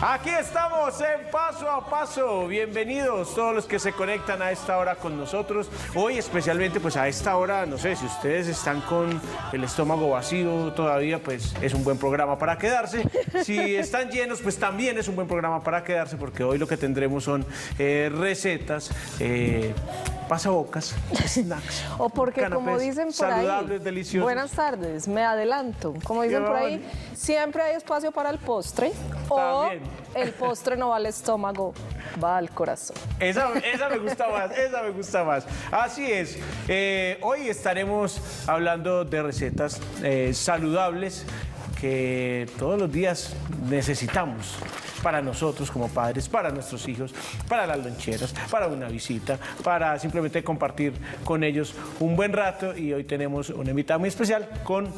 Aquí estamos en Paso a Paso. Bienvenidos todos los que se conectan a esta hora con nosotros. Hoy especialmente pues a esta hora, no sé, si ustedes están con el estómago vacío todavía, pues es un buen programa para quedarse. Si están llenos, pues también es un buen programa para quedarse porque hoy lo que tendremos son eh, recetas, eh, pasabocas, snacks. O porque, como dicen por ahí, saludables, deliciosos. buenas tardes, me adelanto. Como dicen por ahí, siempre hay espacio para el postre. O También. El postre no va al estómago, va al corazón. Esa, esa me gusta más, esa me gusta más. Así es. eh, hoy estaremos hablando de recetas eh, saludables que todos los días necesitamos para nosotros como padres, para nuestros hijos, para las loncheras, para una visita, para simplemente compartir con ellos un buen rato. Y hoy tenemos una invitada muy especial con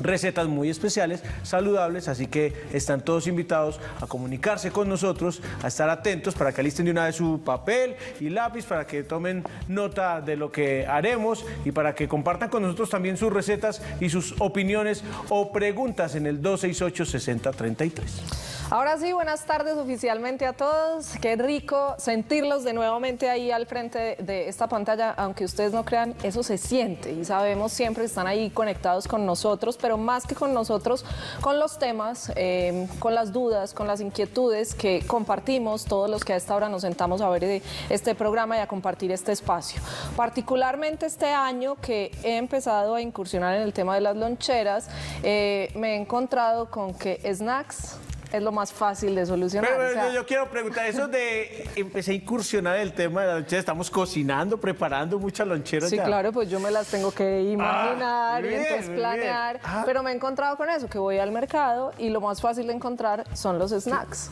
recetas muy especiales, saludables, así que están todos invitados a comunicarse con nosotros, a estar atentos para que alisten de una vez su papel y lápiz, para que tomen nota de lo que haremos y para que compartan con nosotros también sus recetas y sus opiniones o preguntas en el 268-6033. Ahora sí, buenas tardes oficialmente a todos. Qué rico sentirlos de nuevamente ahí al frente de, esta pantalla. Aunque ustedes no crean, eso se siente y sabemos siempre que están ahí conectados con nosotros, pero más que con nosotros, con los temas, eh, con las dudas, con las inquietudes que compartimos todos los que a esta hora nos sentamos a ver eh, este programa y a compartir este espacio. Particularmente este año que he empezado a incursionar en el tema de las loncheras, eh, me he encontrado con que snacks es lo más fácil de solucionar. Pero, o sea, yo, quiero preguntar, eso de empecé a incursionar el tema de la lonchera, estamos cocinando, preparando muchas loncheras Sí, ya. claro, pues yo me las tengo que imaginar muy y entonces planear. Ah. Pero me he encontrado con eso, que voy al mercado y lo más fácil de encontrar son los snacks,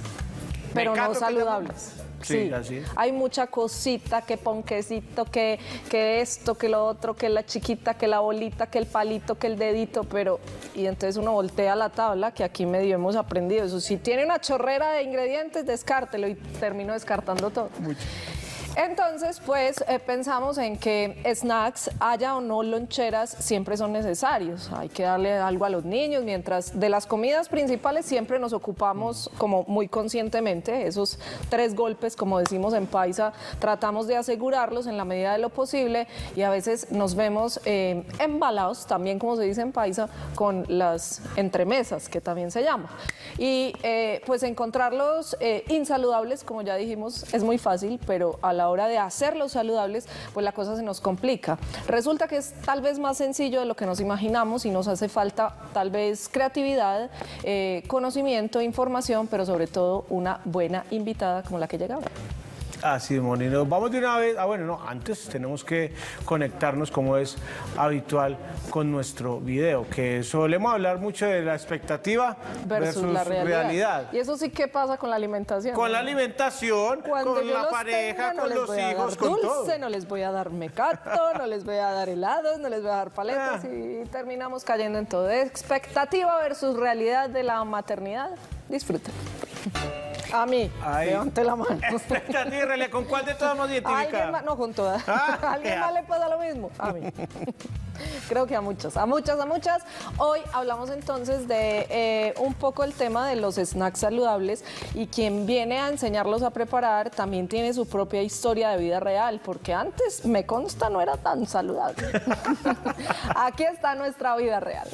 pero no que saludables. Sí, así es. Hay mucha cosita, que ponquecito, que, que esto, que lo otro, que la chiquita, que la bolita, que el palito, que el dedito, pero... Y entonces uno voltea la tabla, que aquí medio hemos aprendido. Eso, si tiene una chorrera de ingredientes, descártelo y termino descartando todo. Entonces, pues eh, pensamos en que snacks, haya o no loncheras, siempre son necesarios. Hay que darle algo a los niños, mientras de las comidas principales siempre nos ocupamos como muy conscientemente. Esos tres golpes, como decimos en Paisa, tratamos de asegurarlos en la medida de lo posible y a veces nos vemos eh, embalados, también como se dice en Paisa, con las entremesas, que también se llama. Y eh, pues encontrarlos insaludables, como ya dijimos, es muy fácil, pero a la hora de hacerlos saludables, pues la cosa se nos complica. Resulta que es tal vez más sencillo de lo que nos imaginamos y nos hace falta tal vez creatividad, eh, conocimiento, información, pero sobre todo una buena invitada como la que llegaba. Así es, Moni. Nos vamos de una vez. Ah, bueno, no, antes tenemos que conectarnos como es habitual con nuestro video, que solemos hablar mucho de la expectativa Versus, la realidad. realidad. Y eso sí que pasa con la alimentación. Con ¿no? la alimentación, Cuando con la pareja, tenga, no con los hijos, dar con dulce, todo. no les voy a dar mecato, no les voy a dar helados, no les voy a dar paletas Ah. y terminamos cayendo en todo. Expectativa versus realidad de la maternidad. Disfruten. A mí, Ay. levante la mano. ¿con cuál de todas más ¿A alguien identificada? más? No, con todas. Ah, ¿A alguien más le pasa lo mismo? A mí. Creo que a muchas, a muchas, a muchas. Hoy hablamos entonces de eh, un poco el tema de los snacks saludables y quien viene a enseñarlos a preparar también tiene su propia historia de vida real, porque antes, me consta, no era tan saludable. Aquí está nuestra vida real.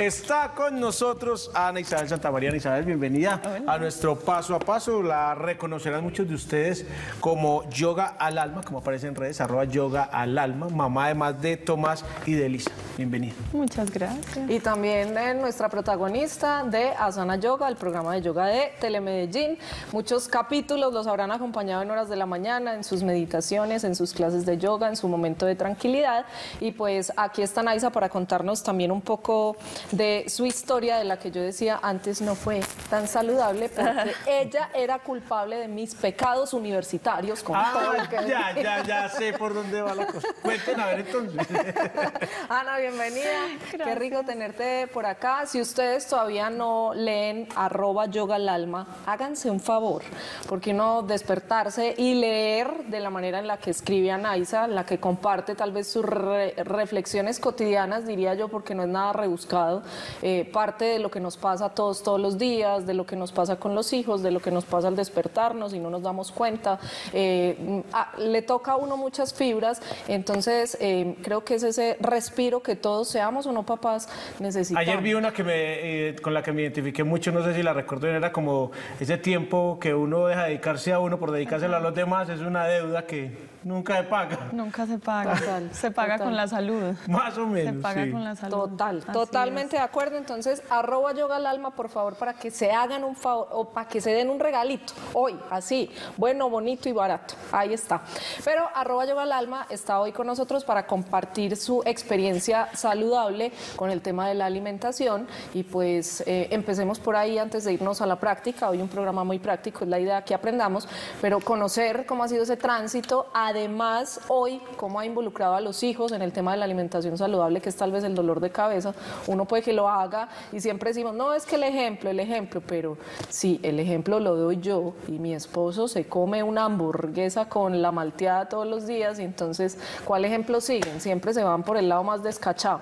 Está con nosotros Ana Isabel Santamaría. Ana Isabel, bienvenida a nuestro paso a paso. La reconocerán muchos de ustedes como Yoga al Alma, como aparece en redes, arroba Yoga al Alma, mamá además de Tomás y de Elisa. Bienvenida. Muchas gracias. Y también de nuestra protagonista de Asana Yoga, el programa de yoga de Telemedellín. Muchos capítulos los habrán acompañado en horas de la mañana, en sus meditaciones, en sus clases de yoga, en su momento de tranquilidad. Y pues aquí está Naisa para contarnos también un poco de su historia, de la que yo decía antes no fue tan saludable, porque ella era culpable de mis pecados universitarios. Con todo Ah, lo que ya, ya, ya sé por dónde va la cosa. Cuenten a ver entonces. Ana, bienvenida. Qué rico tenerte por acá. Si ustedes todavía no leen arroba yoga al alma, háganse un favor, porque uno despertarse y leer de la manera en la que escribe Anaisa, la que comparte tal vez sus re- reflexiones cotidianas, diría yo, porque no es nada rebuscado, eh, parte de lo que nos pasa a todos todos los días, de lo que nos pasa con los hijos, de lo que nos pasa al despertarnos y no nos damos cuenta. Eh, mm, ah, le toca a uno muchas fibras, entonces eh, creo que es ese respiro que todos seamos o no papás necesitamos. Ayer vi una que me, eh, con la que me identifiqué mucho, no sé si la recuerdo bien, era como ese tiempo que uno deja de dedicarse a uno por dedicárselo a los demás, es una deuda que nunca se paga. Nunca se paga. Total, se paga total. con la salud. Más o Se menos. paga sí. con la salud. Total, Así totalmente de acuerdo. Entonces, arroba yoga al alma, por favor, para que se hagan un favor o para que se den un regalito hoy, así, bueno, bonito y barato. Ahí está. Pero arroba yoga al alma está hoy con nosotros para compartir su experiencia saludable con el tema de la alimentación. Y pues eh, empecemos por ahí antes de irnos a la práctica. Hoy un programa muy práctico, es la idea que aprendamos, pero conocer cómo ha sido ese tránsito. Además, hoy, cómo ha involucrado a los hijos en el tema de la alimentación saludable, que es tal vez el dolor de cabeza. Uno puede que lo haga y siempre decimos, no, es que el ejemplo, el ejemplo, pero sí, el ejemplo lo doy yo y mi esposo se come una hamburguesa con la malteada todos los días y entonces, ¿cuál ejemplo siguen? Siempre se van por el lado más descachado.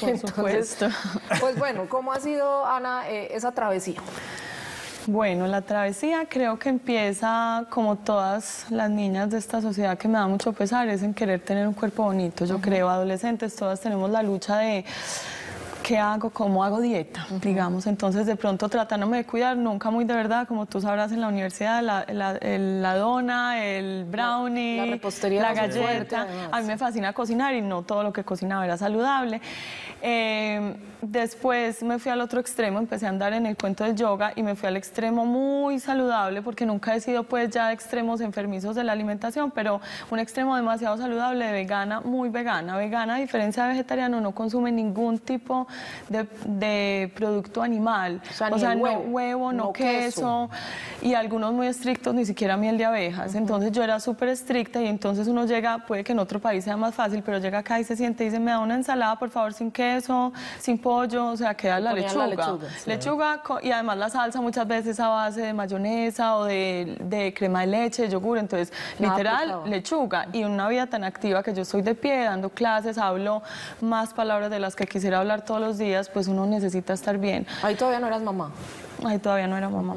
Por supuesto. Pues bueno, ¿cómo ha sido, Ana, eh, esa travesía? Bueno, la travesía creo que empieza como todas las niñas de esta sociedad que me da mucho pesar, es en querer tener un cuerpo bonito. Yo creo, adolescentes, todas tenemos la lucha de qué hago, cómo hago dieta, digamos. Entonces, de pronto tratándome de cuidar, nunca muy de verdad, como tú sabrás en la universidad, la, la- el- la dona, el brownie, la repostería la fuerte, galleta. A mí me fascina cocinar y no todo lo que cocinaba era saludable. Eh, después me fui al otro extremo, empecé a andar en el cuento del yoga y me fui al extremo muy saludable porque nunca he sido pues ya de extremos enfermizos de la alimentación, pero un extremo demasiado saludable de vegana, muy vegana. Vegana, a diferencia de vegetariano, no consume ningún tipo de, de producto animal. O sea, no huevo, huevo, no, no queso, y algunos muy estrictos, ni siquiera miel de abejas. Entonces yo era súper estricta y entonces uno llega, puede que en otro país sea más fácil, pero llega acá y se siente y dice, me da una ensalada, por favor, sin queso, sin pollo, o sea, queda la lechuga. la lechuga, sí. Lechuga y además la salsa muchas veces a base de mayonesa o de, de crema de leche, de yogur, entonces Nada literal lechuga y una vida tan activa que yo estoy de pie dando clases, hablo más palabras de las que quisiera hablar todos los días, pues uno necesita estar bien. Ahí todavía no eras mamá. Ay, todavía no era mamá.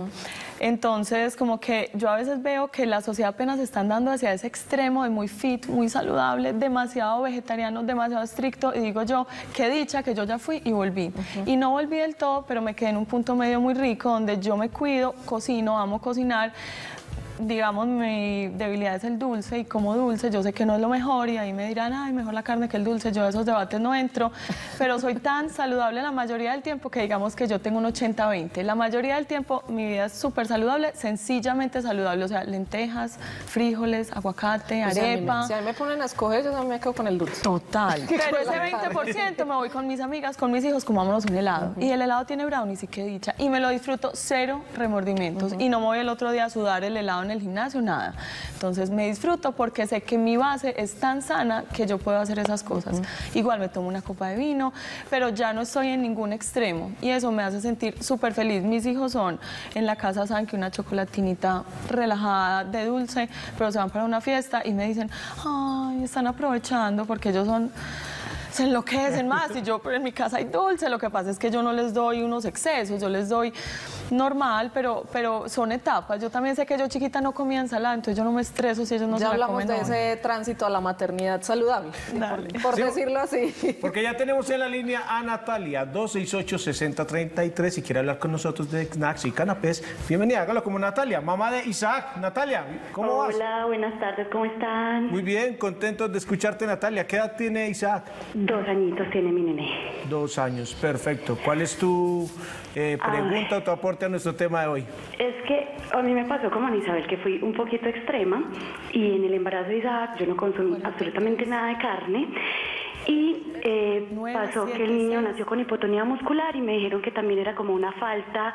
Entonces, como que yo a veces veo que la sociedad apenas se están dando hacia ese extremo de muy fit, muy saludable, demasiado vegetariano, demasiado estricto. Y digo yo, qué dicha que yo ya fui y volví. Y no volví del todo, pero me quedé en un punto medio muy rico donde yo me cuido, cocino, amo cocinar. Digamos, mi debilidad es el dulce y como dulce, yo sé que no es lo mejor y ahí me dirán, ay, mejor la carne que el dulce, yo a esos debates no entro, pero soy tan saludable la mayoría del tiempo que digamos que yo tengo un 80-20. La mayoría del tiempo mi vida es súper saludable, sencillamente saludable, o sea, lentejas, frijoles, aguacate, O sea, a mí me- arepa. si a mí me ponen a escoger, yo también me quedo con el dulce. Total. Pero ese la 20% me voy con mis amigas, con mis hijos, comámonos un helado. Y el helado tiene brownies y qué dicha. Y me lo disfruto cero remordimientos. Y no me voy el otro día a sudar el helado en el gimnasio, nada. Entonces me disfruto porque sé que mi base es tan sana que yo puedo hacer esas cosas. Igual me tomo una copa de vino, pero ya no estoy en ningún extremo. Y eso me hace sentir súper feliz. Mis hijos son en la casa, saben que una chocolatinita relajada de dulce, pero se van para una fiesta y me dicen, ay, están aprovechando porque ellos son se enloquecen más y yo pero en mi casa hay dulce, lo que pasa es que yo no les doy unos excesos, yo les doy normal, pero, pero son etapas. Yo también sé que yo chiquita no comía ensalada, entonces yo no me estreso si ellos no ya se la hablamos comen. de hoy. ese tránsito a la maternidad saludable, Dale. por, por Sí. decirlo así. Porque ya tenemos en la línea a Natalia, 268-6033, si quiere hablar con nosotros de snacks y canapés. Bienvenida, hágalo como Natalia, mamá de Isaac. Natalia, ¿cómo vas? Hola, buenas tardes, ¿cómo están? Muy bien, contentos de escucharte, Natalia. ¿Qué edad tiene Isaac? Dos añitos tiene mi nene. Dos años, perfecto. ¿Cuál es tu eh, pregunta o tu aporte a nuestro tema de hoy? Es que a mí me pasó como a Isabel, que fui un poquito extrema y en el embarazo de Isaac yo no consumí absolutamente nada de carne. Y eh, pasó que el niño nació con hipotonía muscular y me dijeron que también era como una falta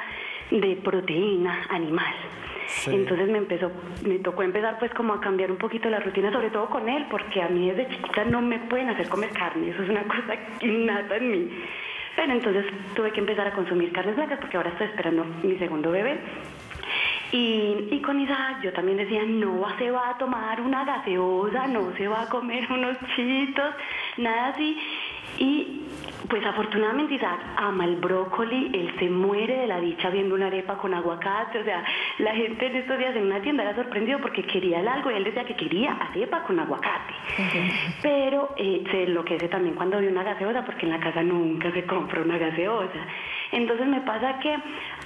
de proteína animal. Sí. Entonces me empezó, me tocó empezar pues como a cambiar un poquito la rutina, sobre todo con él, porque a mí desde chiquita no me pueden hacer comer carne, eso es una cosa innata en mí. Pero entonces tuve que empezar a consumir carnes blancas porque ahora estoy esperando mi segundo bebé. Y, y con Isaac yo también decía, no se va a tomar una gaseosa, no se va a comer unos chitos, nada así. Y pues afortunadamente Isaac ama el brócoli, él se muere de la dicha viendo una arepa con aguacate, o sea, la gente en estos días en una tienda era sorprendido porque quería el algo y él decía que quería arepa con aguacate. Pero eh, se enloquece también cuando ve una gaseosa porque en la casa nunca se compra una gaseosa. Entonces me pasa que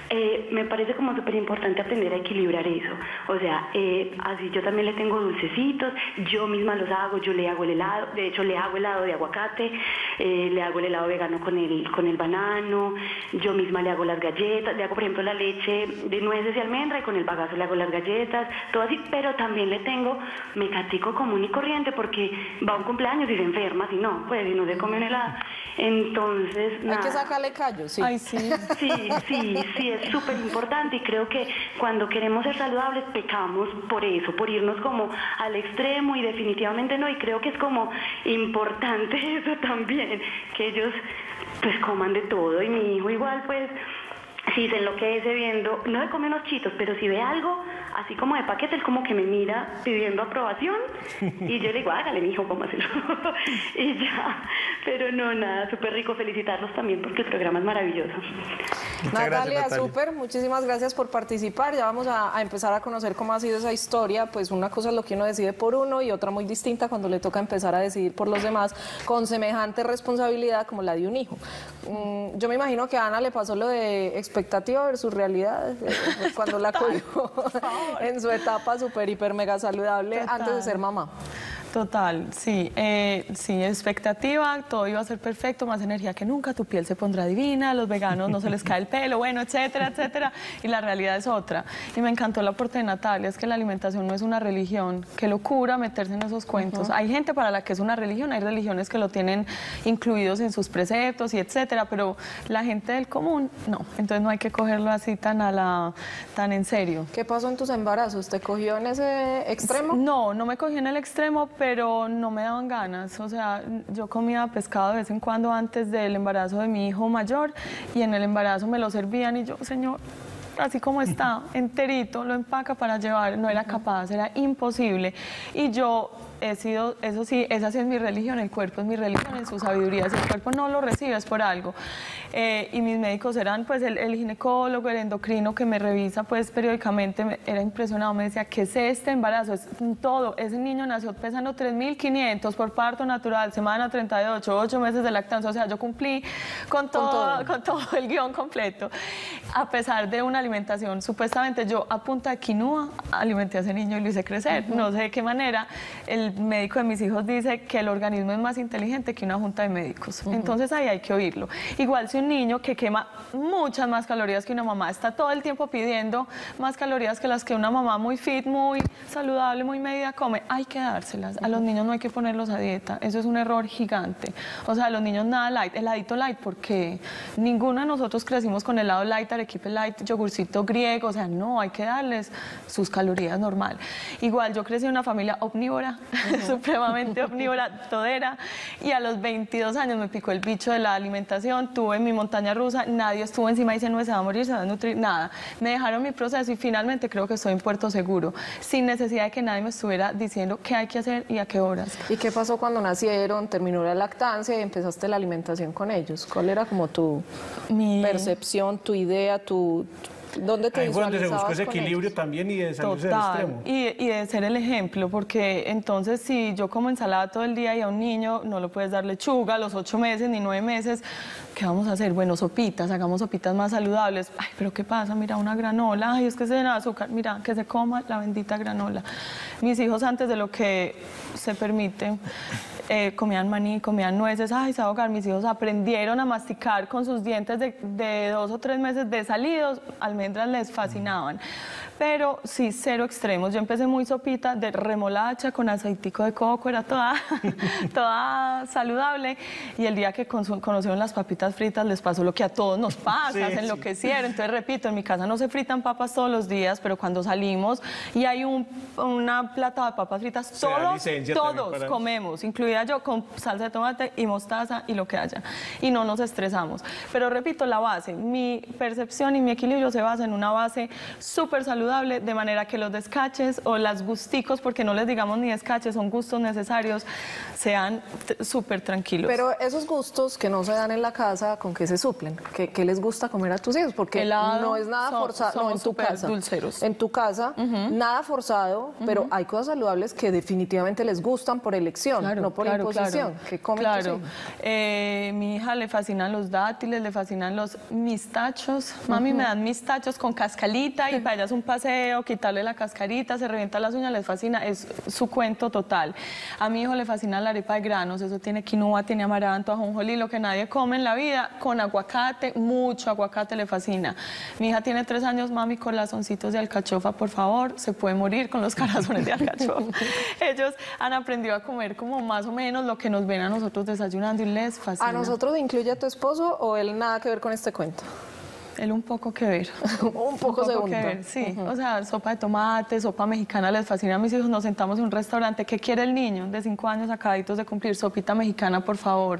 eh, me parece como súper importante aprender a equilibrar eso. O sea, eh, así yo también le tengo dulcecitos, yo misma los hago, yo le hago el helado, de hecho le hago helado de aguacate, eh, le hago el helado vegano con el, con el banano, yo misma le hago las galletas, le hago por ejemplo la leche de nueces y almendra y con el bagazo le hago las galletas, todo así, pero también le tengo mecatico común y corriente porque va a un cumpleaños y se enferma, si no, pues si no se come un helado. Entonces, Hay nada. que sacarle callo, sí. Ay, sí. Sí, sí, sí, es súper importante y creo que cuando queremos ser saludables pecamos por eso, por irnos como al extremo y definitivamente no, y creo que es como importante eso también, que ellos pues coman de todo. Y mi hijo igual pues si se enloquece viendo, no se come unos chitos, pero si ve algo así como de paquete, él como que me mira pidiendo aprobación y yo le digo, hágale, mijo, cómaselo. y ya, pero no, nada, súper rico felicitarlos también porque el programa es maravilloso. Muchas Natalia, Natalia. súper, muchísimas gracias por participar. Ya vamos a, a empezar a conocer cómo ha sido esa historia. Pues una cosa es lo que uno decide por uno y otra muy distinta cuando le toca empezar a decidir por los demás con semejante responsabilidad como la de un hijo. Mm, yo me imagino que a Ana le pasó lo de expectativa versus realidad eh, cuando la cogió en su etapa súper, hiper, mega saludable antes de ser mamá. Total, sí, eh, sí, expectativa, todo iba a ser perfecto, más energía que nunca, tu piel se pondrá divina, a los veganos no se les cae el pelo, bueno, etcétera, etcétera, y la realidad es otra. Y me encantó el aporte de Natalia, es que la alimentación no es una religión, qué locura meterse en esos cuentos. Hay gente para la que es una religión, hay religiones que lo tienen incluidos en sus preceptos y etcétera, pero la gente del común, no, entonces no hay que cogerlo así tan a la, tan en serio. ¿Qué pasó en tus embarazos? ¿Te cogió en ese extremo? No, no me cogí en el extremo, pero no me daban ganas. O sea, yo comía pescado de vez en cuando antes del embarazo de mi hijo mayor y en el embarazo me lo servían y yo, señor, así como está, enterito, lo empaca para llevar. No era capaz, era imposible. Y yo he sido, eso sí, esa sí es mi religión, el cuerpo es mi religión en su sabiduría. Si el cuerpo no lo recibe es por algo. Eh, y mis médicos eran pues el, el ginecólogo, el endocrino que me revisa pues periódicamente, me- era impresionado, me decía, ¿qué es este embarazo? Es todo, ese niño nació pesando 3.500 por parto natural, semana 38, 8 meses de lactancia, o sea, yo cumplí con todo, todo. con todo el guion completo. A pesar de una alimentación, supuestamente yo a punta de quinúa alimenté a ese niño y lo hice crecer. No sé de qué manera. El médico de mis hijos dice que el organismo es más inteligente que una junta de médicos. Entonces ahí hay que oírlo. Igual si un niño que quema muchas más calorías que una mamá está todo el tiempo pidiendo más calorías que las que una mamá muy fit, muy saludable, muy medida come, hay que dárselas. A los niños no hay que ponerlos a dieta. Eso es un error gigante. O sea, a los niños nada light. Heladito light, porque ninguno de nosotros crecimos con helado light, arequipe light, yogurcito griego. O sea, no, hay que darles sus calorías normal. Igual, yo crecí en una familia omnívora, supremamente omnívora, todera. Y a los 22 años me picó el bicho de la alimentación. Tuve mi montaña rusa. Nadie estuvo encima y dice, no, se va a morir, se va a nutrir. Nada. Me dejaron mi proceso y finalmente creo que estoy en puerto seguro, sin necesidad de que nadie me estuviera diciendo qué hay que hacer y a qué horas. ¿Y qué pasó cuando nacieron, terminó la lactancia y empezaste la alimentación con ellos? ¿Cuál era como tu Mi- percepción, tu idea, tu, ¿Dónde te Ahí fue donde se buscó visualizabas ese equilibrio ellos? también y de salirse del extremo. Y, y de ser el ejemplo, porque entonces si yo como ensalada todo el día y a un niño no le puedes dar lechuga a los ocho meses ni nueve meses, ¿qué vamos a hacer? Bueno, sopitas, hagamos sopitas más saludables. Ay, pero ¿qué pasa? Mira, una granola, ay, es que se llena de azúcar. Mira, que se coma la bendita granola. Mis hijos antes de lo que se permite, eh, comían maní, comían nueces, ay, se ahogar. Mis hijos aprendieron a masticar con sus dientes de, de dos o tres meses de salidos, almendras les fascinaban. Pero sí, cero extremos. Yo empecé muy sopita de remolacha con aceitico de coco, era toda, toda saludable. Y el día que conocieron las papitas fritas les pasó lo que a todos nos pasa, Sí, se sí. enloquecieron. Entonces, repito, en mi casa no se fritan papas todos los días, pero cuando salimos y hay un, una plata de papas fritas, todos, todos para- comemos, incluida yo, con salsa de tomate y mostaza y lo que haya. Y no nos estresamos. Pero repito, la base, mi percepción y mi equilibrio se basa en una base súper saludable, de manera que los descaches o las gusticos, porque no les digamos ni descaches, son gustos necesarios, sean súper tranquilos. Pero esos gustos que no se dan en la casa, ¿con qué se suplen? ¿Qué, qué les gusta comer a tus hijos? Porque Helado, no es nada forzado. No, en tu casa. dulceros. En tu casa, nada forzado, pero hay cosas saludables que definitivamente les gustan por elección, no por imposición. ¿Qué comen tus Claro. hijos? Eh, mi hija le fascinan los dátiles, le fascinan los mistachos. Mami, me dan mistachos con cascalita y para ella es un paseo, quitarle la cascarita, se revienta las uñas, les fascina. Es su cuento total. A mi hijo le fascina la arepa de granos, eso tiene quinoa, tiene amaranto, ajonjolí, lo que nadie come en la vida, con aguacate, mucho aguacate le fascina. Mi hija tiene tres años, mami, corazoncitos de alcachofa, por favor, se puede morir con los corazones de alcachofa. Ellos han aprendido a comer como más o menos lo que nos ven a nosotros desayunando y les fascina. ¿A nosotros incluye a tu esposo o él nada que ver con este cuento? Él un poco que ver. Un poco se que unta. ver, sí. O sea, sopa de tomate, sopa mexicana les fascina a mis hijos. Nos sentamos en un restaurante. ¿Qué quiere el niño de cinco años acabaditos de cumplir? Sopita mexicana, por favor.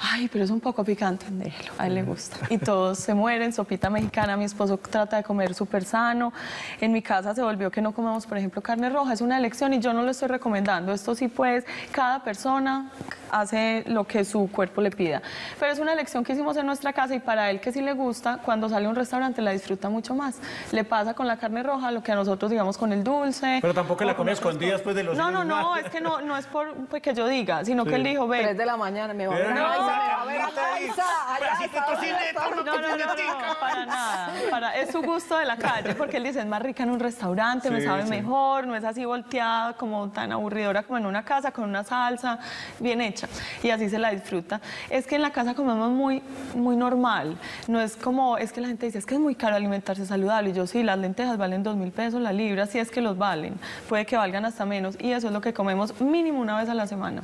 Ay, pero es un poco picante. Déjelo, a él le gusta. Y todos se mueren. Sopita mexicana. Mi esposo trata de comer súper sano. En mi casa se volvió que no comemos, por ejemplo, carne roja. Es una elección y yo no lo estoy recomendando. Esto sí, pues, cada persona hace lo que su cuerpo le pida. Pero es una elección que hicimos en nuestra casa y para él que sí le gusta, cuando sale a un restaurante la disfruta mucho más. Le pasa con la carne roja lo que a nosotros digamos con el dulce. Pero tampoco la con come escondida después de los No, no, no, es que no, no es por pues, que yo diga, sino que él dijo, ve, Tres de la mañana me va a ver No, a ver a no No, no, no, para nada. Para, es su gusto de la calle, porque él dice, es más rica en un restaurante, me Sí, sabe sí. mejor, no es así volteada, como tan aburridora como en una casa, con una salsa bien hecha. Y así se la disfruta. Es que en la casa comemos muy, muy normal. No es como, es que la gente dice, es que es muy caro alimentarse saludable. Y yo, sí, las lentejas valen dos mil pesos la libra, si es que los valen. Puede que valgan hasta menos. Y eso es lo que comemos mínimo una vez a la semana.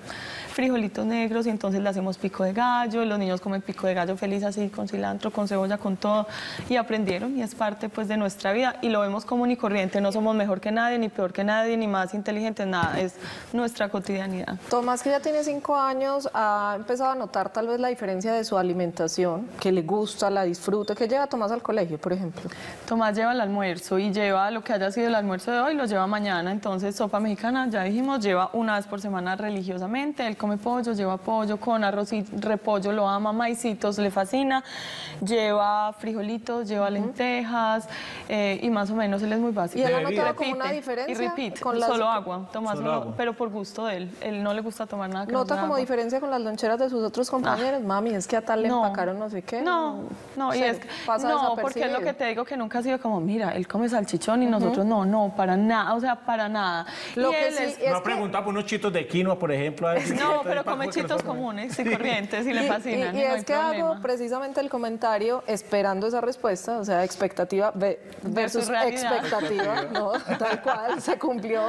Frijolitos negros y entonces le hacemos pico de gallo. Los niños comen pico de gallo feliz así, con cilantro, con cebolla, con todo. Y aprendieron y es parte pues de nuestra vida. Y lo vemos común y corriente. No somos mejor que nadie, ni peor que nadie, ni más inteligentes, nada. Es nuestra cotidianidad. Tomás, que ya tiene cinco años, ha empezado a notar tal vez la diferencia de su alimentación, que le gusta, la disfruta, que lleva Tomás al colegio, por ejemplo. Tomás lleva el almuerzo y lleva lo que haya sido el almuerzo de hoy, lo lleva mañana. Entonces, sopa mexicana, ya dijimos, lleva una vez por semana religiosamente. Él come pollo, lleva pollo con arroz y repollo, lo ama, maicitos, le fascina. Lleva frijolitos, lleva lentejas eh, y más o menos él es muy básico. ¿Y él ha notado como una Repite, diferencia Y repeat, con las- solo agua. Tomás Solo solo- agua. pero por gusto de él. Él no le gusta tomar nada que no ¿Nota como agua. diferencia con las loncheras de sus otros compañeros? Mami, es que a tal le No. empacaron no sé qué. No, no, y es que- Pasa no, porque es lo que te digo que nunca ha sido como, mira, él come salchichón y nosotros no, no, para nada, o sea, para nada. Lo y que él sí es- es No ha que- preguntado por unos chitos de quinoa, por ejemplo. a ver si no, pero come chitos comunes y corrientes y le fascinan. Y, y y no es que hago precisamente el comentario esperando esa respuesta, o sea, expectativa ve- versus, expectativa, ¿no? Tal cual, se cumplió.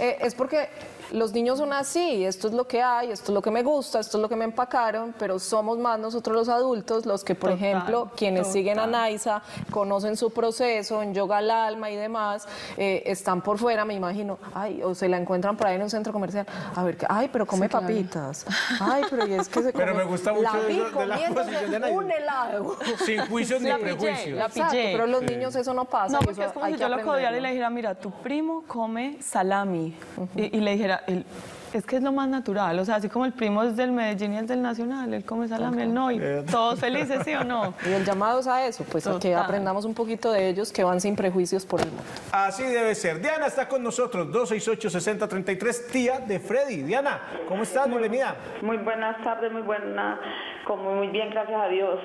Eh, es porque los niños son así, esto es lo que hay, esto es lo que me gusta, esto es lo que me empacaron, pero somos más nosotros los adultos los que, por Total, ejemplo, quienes total. siguen a Naisa, conocen su proceso en yoga al alma y demás, eh, están por fuera, me imagino, ay, o se la encuentran por ahí en un centro comercial, a ver, ¿qué? ay, pero come Sí, claro. papitas, ay, pero y es que se come, Pero me gusta mucho la vi eso de la posición de un helado. Sin juicios ni prejuicios. la Exacto, pillé. pero los niños eso no pasa. No, porque eso es como si yo lo codiara y le dijera, mira, tu primo come salami. y, y le dijera, él es que es lo más natural, o sea, así como el primo es del Medellín y el del Nacional, él come salami, él no, y todos felices, ¿sí o no? Y el llamado es a eso, pues a que Total. aprendamos un poquito de ellos que van sin prejuicios por el mundo. Así debe ser. Diana está con nosotros, 268-6033, tía de Freddy. Diana, ¿cómo estás? Bienvenida. Muy buenas tardes, muy buena, como muy bien, gracias a Dios.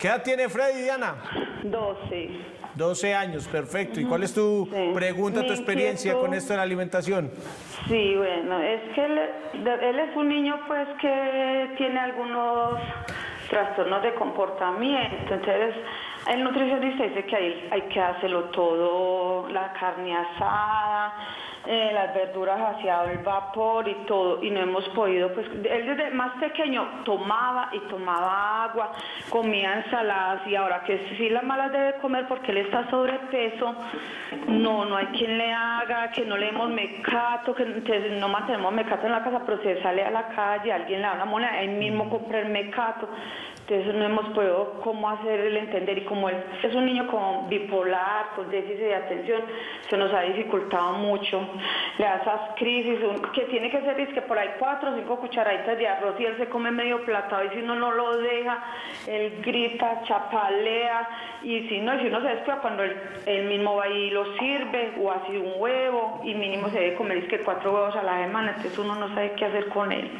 ¿Qué edad tiene Freddy, Diana? 12. 12 años, perfecto. ¿Y cuál es tu Sí. pregunta, tu experiencia inquietud- con esto de la alimentación? Sí, bueno, es que él, él es un niño pues que tiene algunos trastornos de comportamiento, entonces el nutricionista dice que hay, hay que hacerlo todo, la carne asada, eh, las verduras hacia el vapor y todo, y no hemos podido, pues él desde más pequeño tomaba y tomaba agua, comía ensaladas y ahora que sí las malas debe comer porque él está sobrepeso, no, no hay quien le haga, que no le demos mecato, que no mantenemos mecato en la casa, pero si sale a la calle, alguien le da una moneda, él mismo compra el mecato. Entonces no hemos podido cómo hacerle entender y como él es un niño con bipolar, con déficit de atención, se nos ha dificultado mucho. Le da esas crisis, un- que tiene que ser es que por ahí cuatro o cinco cucharaditas de arroz y él se come medio platado y si uno no lo deja, él grita, chapalea y si no, si uno se descuida cuando él mismo va y lo sirve o así un huevo y mínimo se debe comer es que cuatro huevos a la semana, entonces uno no sabe qué hacer con él.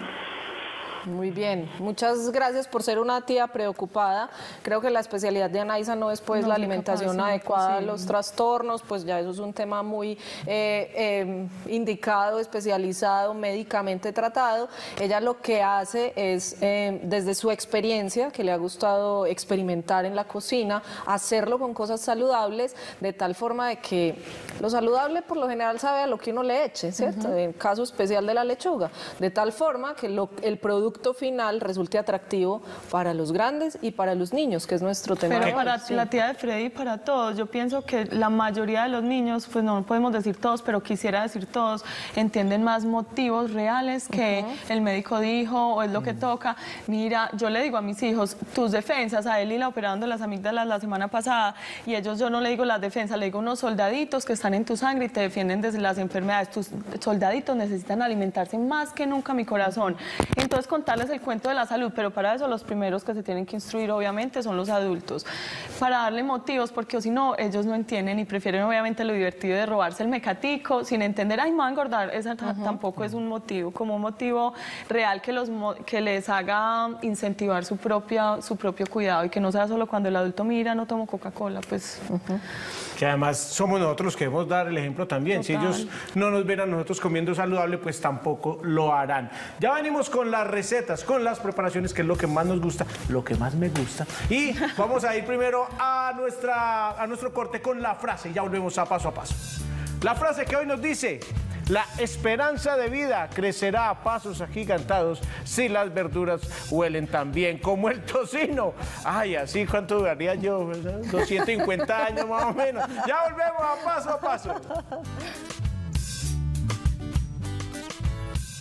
Muy bien, muchas gracias por ser una tía preocupada. Creo que la especialidad de Anaisa no es pues No, la alimentación adecuada sí. los trastornos, pues ya eso es un tema muy eh, eh, indicado, especializado, médicamente tratado. Ella lo que hace es, eh, desde su experiencia, que le ha gustado experimentar en la cocina, hacerlo con cosas saludables, de tal forma de que lo saludable por lo general sabe a lo que uno le eche, ¿cierto? En el caso especial de la lechuga, de tal forma que lo- el producto final resulte atractivo para los grandes y para los niños, que es nuestro tema. Pero para sí. la tía de Freddy y para todos, yo pienso que la mayoría de los niños, pues no podemos decir todos, pero quisiera decir todos, entienden más motivos reales que el médico dijo o es lo que toca. Mira, yo le digo a mis hijos, tus defensas, a Eli la operaron de las amígdalas la semana pasada y ellos yo no le digo las defensas, le digo unos soldaditos que están en tu sangre y te defienden desde las enfermedades. Tus soldaditos necesitan alimentarse más que nunca, mi corazón. Entonces contarles el cuento de la salud, pero para eso los primeros que se tienen que instruir obviamente son los adultos, para darle motivos, porque si no, ellos no entienden y prefieren obviamente lo divertido de robarse el mecatico sin entender, ay, me voy a engordar, esa ta- tampoco es un motivo, como un motivo real que, los, mo- que les haga incentivar su, propia, su propio cuidado y que no sea solo cuando el adulto mira, no tomo Coca-Cola, pues... Que además somos nosotros los que debemos dar el ejemplo también. Si Total. ellos no nos ven a nosotros comiendo saludable, pues tampoco lo harán. Ya venimos con las recetas, con las preparaciones, que es lo que más nos gusta, lo que más me gusta. Y vamos a ir primero a, nuestra, a nuestro corte con la frase ya volvemos a paso a paso. La frase que hoy nos dice, la esperanza de vida crecerá a pasos agigantados si las verduras huelen tan bien como el tocino. Ay, así cuánto duraría yo, ¿verdad? 250 años más o menos. Ya volvemos a paso a paso.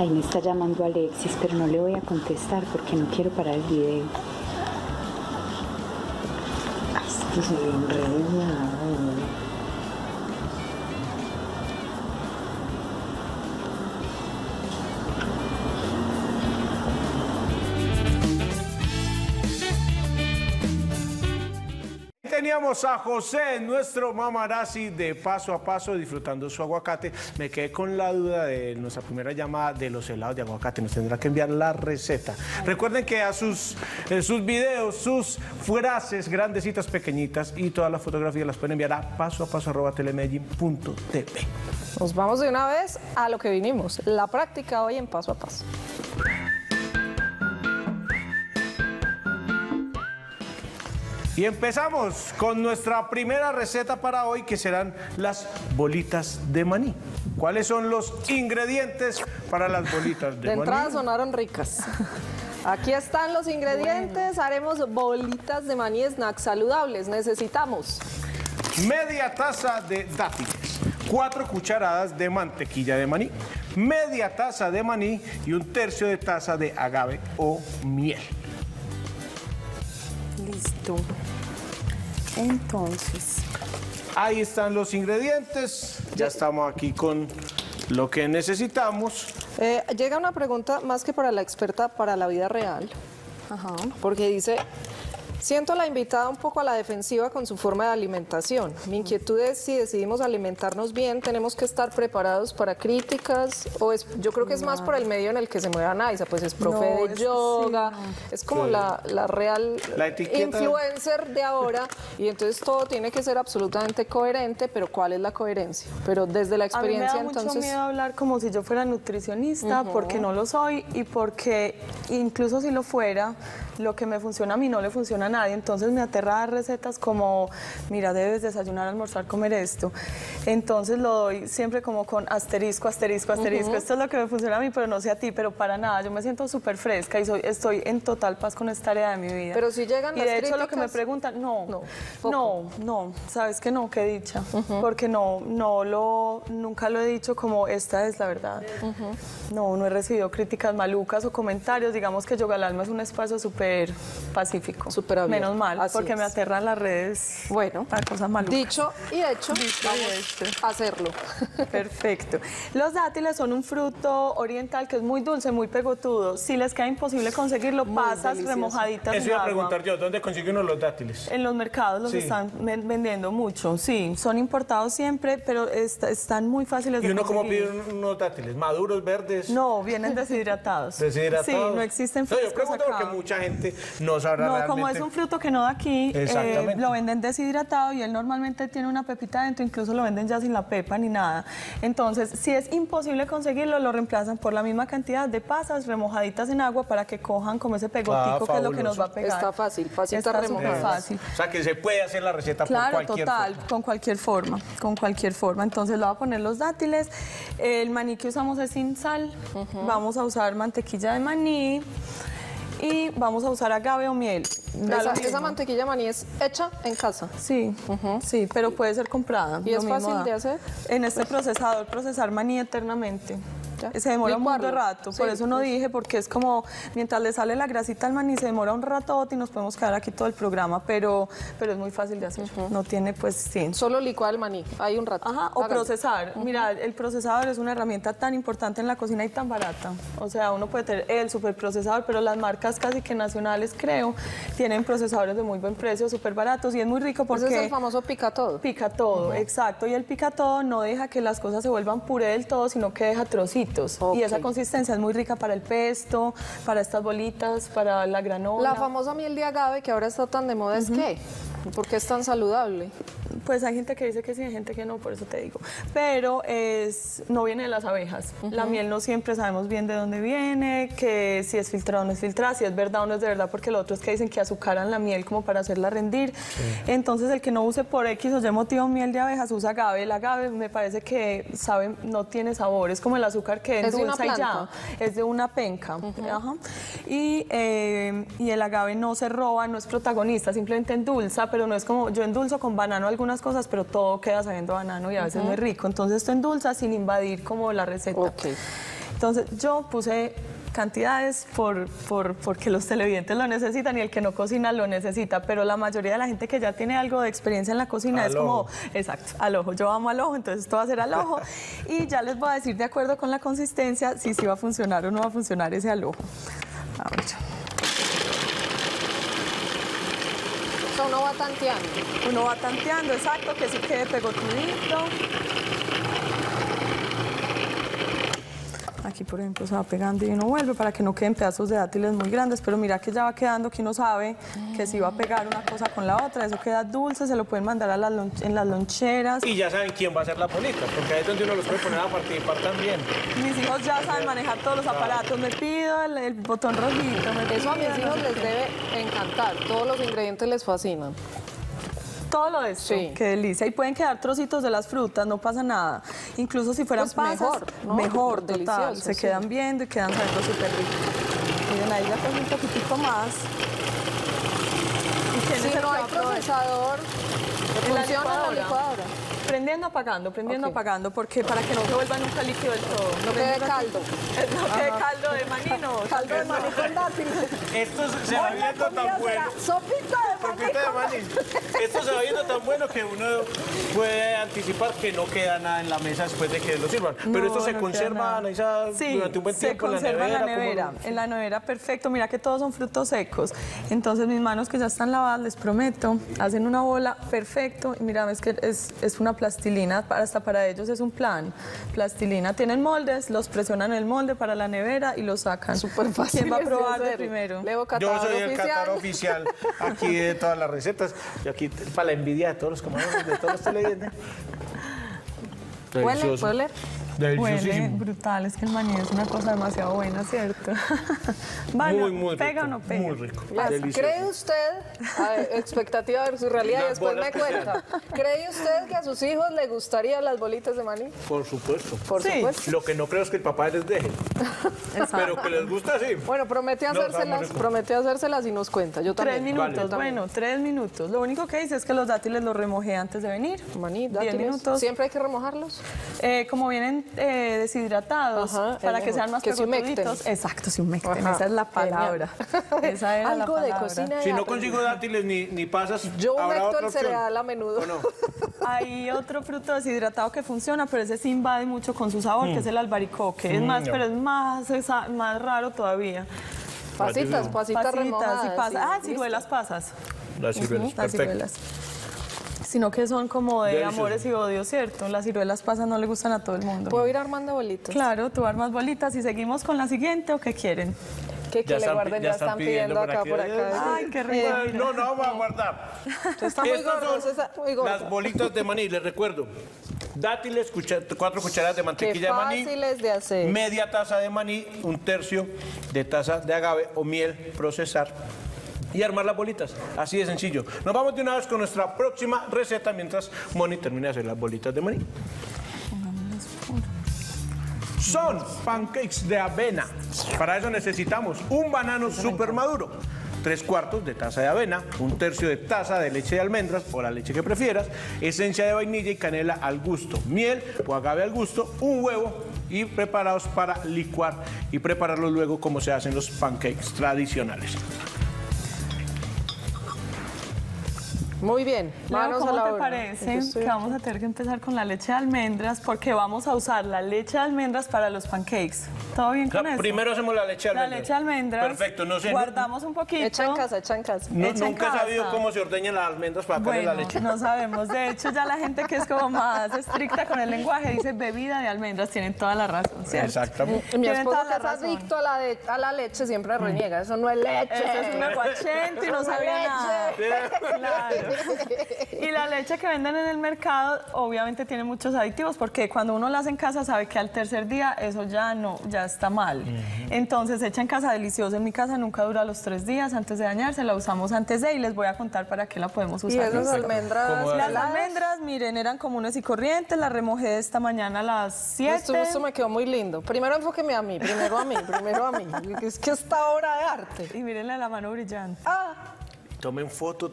Ay, me está llamando Alexis, pero no le voy a contestar porque no quiero parar el video. Ay, es que se le enreda. Teníamos a José, nuestro mamarazzi de paso a paso, disfrutando su aguacate. Me quedé con la duda de nuestra primera llamada de los helados de aguacate. Nos tendrá que enviar la receta. Recuerden que a sus, eh, sus videos, sus frases grandecitas, pequeñitas y todas las fotografías las pueden enviar a paso a paso arroba telemedellín.tv. Nos vamos de una vez a lo que vinimos, la práctica hoy en paso a paso. Y empezamos con nuestra primera receta para hoy, que serán las bolitas de maní. ¿Cuáles son los ingredientes para las bolitas de, De entrada maní? sonaron ricas. Aquí están los ingredientes. Haremos bolitas de maní snacks saludables. Necesitamos Media taza de dátiles, cuatro cucharadas de mantequilla de maní, media taza de maní y un tercio de taza de agave o miel. Listo. Entonces, Ahí están los ingredientes. Ya estamos aquí con lo que necesitamos. Eh, llega una pregunta más que para la experta, para la vida real. Porque dice, siento a la invitada un poco a la defensiva con su forma de alimentación. Mi inquietud es si decidimos alimentarnos bien, tenemos que estar preparados para críticas o es, yo creo que es más por el medio en el que se mueve Anaisa, pues es profe No, de es yoga, sí, es como la, la real La etiqueta. influencer de ahora y entonces todo tiene que ser absolutamente coherente, pero ¿cuál es la coherencia? Pero desde la a mí me experiencia da mucho entonces... miedo hablar como si yo fuera nutricionista, porque no lo soy y porque incluso si lo fuera, lo que me funciona a mí no le funciona a nadie. Entonces me aterra dar recetas como, mira, debes desayunar, almorzar, comer esto. Entonces lo doy siempre como con asterisco, asterisco, asterisco. Esto es lo que me funciona a mí, pero no sé a ti, pero para nada. Yo me siento súper fresca y soy, estoy en total paz con esta área de mi vida. Pero si llegan Y las de hecho lo que me preguntan, no, No, no, poco. no, sabes que no, qué dicha, porque no, no lo, nunca lo he dicho como esta es la verdad. No, no he recibido críticas malucas o comentarios. Digamos que Yoga al Alma es un espacio súper pacífico. Súper Menos mal, así porque me es. aterran las redes Bueno, para cosas malucas. dicho y hecho, Dicho y vamos hecho. a hacerlo. Perfecto. Los dátiles son un fruto oriental que es muy dulce, muy pegotudo. Si les queda imposible conseguirlo, pasas delicioso. remojaditas Eso en iba a preguntar yo, ¿dónde consigue uno los dátiles? En los mercados los Sí. están ven- vendiendo mucho, sí. Son importados siempre, pero est- están muy fáciles ¿Y de uno cómo pide unos dátiles? ¿Maduros, verdes? No, vienen deshidratados. Deshidratados. Sí, no existen No, yo frescos pregunto acá. porque mucha gente no sabrá No, realmente. como es un fruto que no da aquí, eh, lo venden deshidratado y él normalmente tiene una pepita dentro, incluso lo venden ya sin la pepa ni nada. Entonces, si es imposible conseguirlo, lo reemplazan por la misma cantidad de pasas remojaditas en agua para que cojan como ese pegotico que es lo que nos va a pegar. Está fácil, fácil Está remojar. fácil. O sea, que se puede hacer la receta Claro, por cualquier total, forma. con cualquier forma, con cualquier forma. Entonces le voy a poner los dátiles. El maní que usamos es sin sal. Vamos a usar mantequilla de maní y vamos a usar agave o miel. Esa, mantequilla maní es hecha en casa. Sí, sí, pero puede ser comprada. ¿Y es fácil da. de hacer? En este procesador, procesar maní eternamente. Ya. Se demora un Licuarlo. rato, por eso no pues. dije, porque es como mientras le sale la grasita al maní, se demora un ratote y nos podemos quedar aquí todo el programa, pero, pero es muy fácil de hacer. No tiene, pues, sí. Solo licuar el maní, hay un rato. Ajá, o procesar. Mira, el procesador es una herramienta tan importante en la cocina y tan barata. O sea, uno puede tener el superprocesador, pero las marcas casi que nacionales, creo, tienen procesadores de muy buen precio, súper baratos y es muy rico porque... Ese es el famoso pica todo. Pica todo, exacto. Y el pica todo no deja que las cosas se vuelvan puré del todo, sino que deja trocitos. Y esa consistencia es muy rica para el pesto, para estas bolitas, para la granola. La famosa miel de agave que ahora está tan de moda es qué? ¿Por qué es tan saludable? Pues hay gente que dice que sí, hay gente que no, por eso te digo. Pero es, no viene de las abejas. La miel no siempre sabemos bien de dónde viene, que si es filtrada o no es filtrada, si es verdad o no es de verdad, porque lo otro es que dicen que azucaran la miel como para hacerla rendir. Entonces el que no use por X o Y motivo miel de abejas usa agave. El agave me parece que sabe, no tiene sabor, es como el azúcar que Es de una endulza y ya. planta. Es de una penca. Ajá. Y, eh, y el agave no se roba, no es protagonista, simplemente endulza, pero no es como yo endulzo con banano algunas cosas, pero todo queda sabiendo banano y a veces muy rico. Entonces esto endulza sin invadir como la receta. Ok. Entonces yo puse cantidades por, por- porque los televidentes lo necesitan y el que no cocina lo necesita, pero la mayoría de la gente que ya tiene algo de experiencia en la cocina Al es como, ojo. exacto, al ojo, yo amo al ojo, entonces esto va a ser al ojo y ya les voy a decir de acuerdo con la consistencia si sí va a funcionar o no va a funcionar ese al ojo. A ver. O sea, va tanteando. Uno va tanteando, exacto, que sí quede pegotudito. Aquí por ejemplo, se va pegando y uno vuelve para que no queden pedazos de dátiles muy grandes, pero mira que ya va quedando que uno sabe que si va a pegar una cosa con la otra, eso queda dulce, se lo pueden mandar a las lon- en las loncheras. Y ya saben quién va a hacer la bolita, porque ahí es donde uno los puede poner a participar también. Mis hijos ya saben manejar todos los aparatos, me pido el, el botón rojito, me Eso a pido mis no hijos sé les qué. debe encantar. Todos los ingredientes les fascinan. Todo lo de esto, Sí. qué delicia. Y pueden quedar trocitos de las frutas, no pasa nada. Incluso si fueran Pues pasas, mejor, ¿no? mejor, total. Se sí. quedan viendo y quedan sabiendo súper ricos. Miren, ahí ya coge un poquitico más. ¿Y Si no hay procesador, funciona la licuadora. Prendiendo, apagando, prendiendo, apagando, porque para que no se vuelva nunca líquido del todo. No quede caldo. No quede caldo de maní, no. Caldo de maní con dátiles. Esto se va viendo tan bueno. Sopita de maní. Sopita de maní. Esto se va viendo tan bueno que uno puede anticipar que no queda nada en la mesa después de que lo sirvan. Pero No, esto se no conserva, nada. Anaísa, Sí, durante un buen se tiempo en la conserva nevera. en la ¿cómo nevera. En la nevera, perfecto. Mira que todos son frutos secos. Entonces mis manos que ya están lavadas, les prometo, hacen una bola perfecto. Y mira, es que es, es una plastilina, para- hasta para ellos es un plan. Plastilina. Tienen moldes, los presionan en el molde para la nevera y los sacan. Súper fácil. ¿Quién va a de probar de hacer. primero? Leo Yo soy el oficial. catador oficial aquí de todas las recetas. Y aquí para la envidia de todos los camarones, de todos los televidentes. Huele, Delicioso. Huele. Brutal, es que el maní es una cosa demasiado buena, ¿cierto? Bueno, Muy, muy rico. ¿Pega o no pega? Muy rico. ¿Cree usted, a ver, expectativa versus realidad, y después me cuenta, ¿cree usted que a sus hijos les gustarían las bolitas de maní? Por supuesto. Por Sí. supuesto. Lo que no creo es que el papá les deje. Pero que les gusta, sí. Bueno, promete No, hacérselas, rico. promete hacérselas y nos cuenta. Yo Tres también. minutos, Vale. bueno, tres minutos. Lo único que hice es que los dátiles los remojé antes de venir. Maní, Diez dátiles. minutos. Siempre hay que remojarlos. Eh, como vienen eh, deshidratados, Ajá, para que mejor. sean más Que se pegotuditos. Exacto, se humecten. Ajá, Esa es la palabra. Esa era la Algo de cocina. Si no consigo dátiles ni, ni pasas, Yo humecto el cereal a menudo. Hay otro fruto deshidratado que funciona, pero ese sí invade mucho con su sabor, que es el albaricoque. Es más, Mm. pero es más, más raro todavía. Pasitas, pasitas, Pasitas remojadas. y pasas. sí, ah, ciruelas pasas. Las ciruelas, Las perfecto. ciruelas. Sino que son como de Delicioso. amores y odios, ¿cierto? Las ciruelas pasas no le gustan a todo el mundo. ¿Puedo ir armando bolitas? Claro, tú armas bolitas y seguimos con la siguiente o qué quieren. Que, que Ya le están guarden, pi- ya ya están están pidiendo pidiendo acá por acá. Ay, qué rico. Eh, no, no vamos a guardar. Está muy Estas gordo, son está muy gordo. las bolitas de maní, les recuerdo. Dátiles, cuatro cucharadas de Qué mantequilla de maní. fáciles de hacer. Media taza de maní, un tercio de taza de agave o miel, procesar y armar las bolitas. Así de sencillo. Nos vamos de una vez con nuestra próxima receta mientras Moni termina de hacer las bolitas de maní. Son pancakes de avena. Para eso necesitamos un banano súper maduro, tres cuartos de taza de avena, un tercio de taza de leche de almendras o la leche que prefieras, esencia de vainilla y canela al gusto, miel o agave al gusto, un huevo y preparados para licuar y prepararlos luego como se hacen los pancakes tradicionales. Muy bien. Leo, a ¿cómo la te obra. parece estoy- que vamos a tener que empezar con la leche de almendras? Porque vamos a usar la leche de almendras para los pancakes. ¿Todo bien con eso? primero hacemos la leche de La almendras. leche de almendras. Perfecto, no sé. Guardamos un poquito. Echa en casa, echa en casa. no- echa nunca he sabido cómo se ordeñan las almendras para Bueno, la leche. no sabemos. De hecho, ya la gente que es como más estricta con el lenguaje dice bebida de almendras. Tienen toda la razón, ¿cierto? Exactamente. Mi esposo que la es adicto a la, de- a la leche siempre reniega. Eso no es leche. Eso es un aguachento y no sabía nada. Claro. Y la leche que venden en el mercado obviamente tiene muchos aditivos porque cuando uno la hace en casa sabe que al tercer día eso ya no, ya está mal. Entonces hecha en casa deliciosa. En mi casa nunca dura los tres días antes de dañarse, la usamos antes de y les voy a contar para qué la podemos Y usar. esas almendras. ¿Cómo Las almendras, miren, eran comunes y corrientes, las remojé esta mañana a las 7. Esto, esto me quedó muy lindo. Primero enfóqueme a mí, primero a mí, primero a mí. Es que esta obra de arte. Y mírenle la mano brillante. Ah, Tomen foto,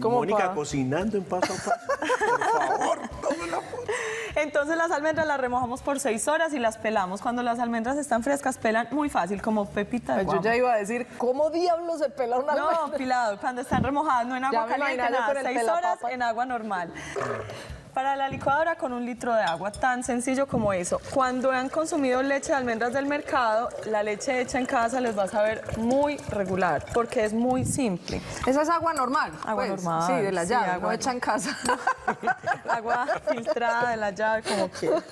como Mónica pa- cocinando en paso a paso. Por favor, tomen la foto. Entonces las almendras las remojamos por 6 horas y las pelamos. Cuando las almendras están frescas, pelan muy fácil, como pepita de yo guamo. ya iba a decir, ¿cómo diablos se pela una No, almendra? pilado, cuando están remojadas, no en Ya agua me caliente, yo nada, 6 horas en agua normal. Para la licuadora con un litro de agua, tan sencillo como eso. Cuando han consumido leche de almendras del mercado, la leche hecha en casa les va a saber muy regular, porque es muy simple. Esa es agua normal. Agua pues. normal, Sí, de la sí, llave, agua- no hecha en casa. Agua filtrada de la llave, como quieran.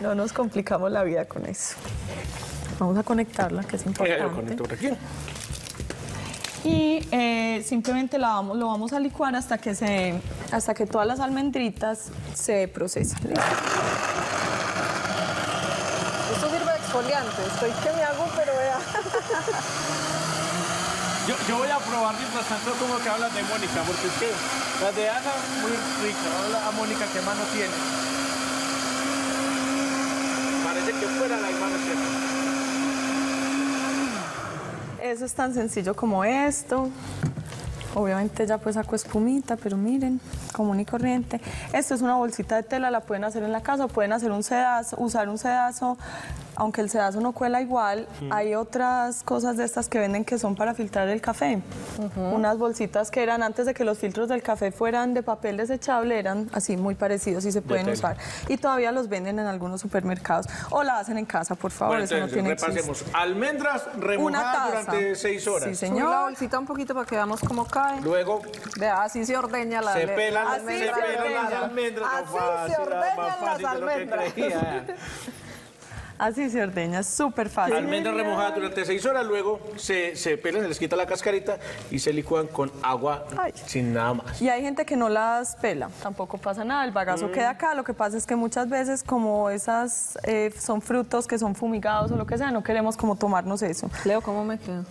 No nos complicamos la vida con eso. Vamos a conectarla, que es yo importante. conecto por aquí. Y eh, simplemente la vamos, lo vamos a licuar hasta que, se, hasta que todas las almendritas se procesan. ¿listo? Esto sirve de exfoliante. Estoy que me hago, pero vea. Yo, yo voy a probar mientras tanto cómo que hablas de Mónica, porque es que las de Ana muy rica. Habla a Mónica qué mano tiene. Parece que fuera la hermana ¿cierto? Eso es tan sencillo como esto. Obviamente ya pues saco espumita, pero miren, común y corriente. Esto es una bolsita de tela, la pueden hacer en la casa, pueden hacer un sedazo, usar un sedazo, aunque el sedazo no cuela igual. Hay otras cosas de estas que venden que son para filtrar el café. Unas bolsitas que eran antes de que los filtros del café fueran de papel desechable, eran así muy parecidos y se pueden usar. Y todavía los venden en algunos supermercados. O la hacen en casa, por favor, Bueno, eso no entonces, tiene chiste. repasemos. Almendras Una remojadas taza. durante seis horas. Sí, Señor. señor. la bolsita un poquito para que veamos cómo cae. Luego Vea, así se ordeña la se pelan, así se se pelan las almendras. Así no fácil, se ordeñan las almendras. Así se ordeña, es súper fácil. Almendras remojadas durante seis horas, luego se, se pelan, se les quita la cascarita y se licúan con agua Ay. sin nada más. Y hay gente que no las pela, tampoco pasa nada, el bagazo Mm. queda acá, lo que pasa es que muchas veces como esas eh, son frutos que son fumigados o lo que sea, no queremos como tomarnos eso. Leo, ¿cómo me quedo?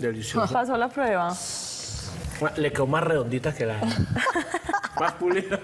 Delicioso. Pasó la prueba. Le quedó más redondita que la. más pulida.